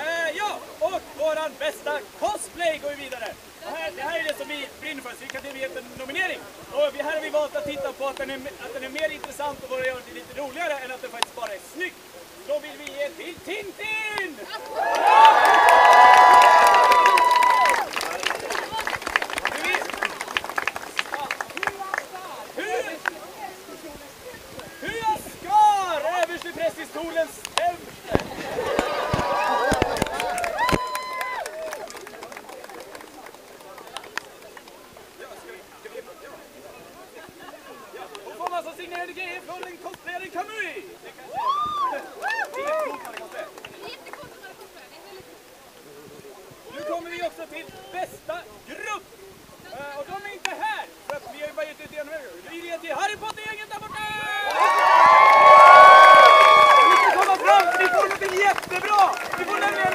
Eh, ja, och våran bästa cosplay går vi vidare. Det här, det här är det som vi brinner för, så vi kan ge en nominering. Och vi, här har vi valt att titta på att den, är, att den är mer intressant och våra gör det lite roligare än att den faktiskt bara är snygg. Då vill vi ge till Tintin! ¡Debro! ¡Debro!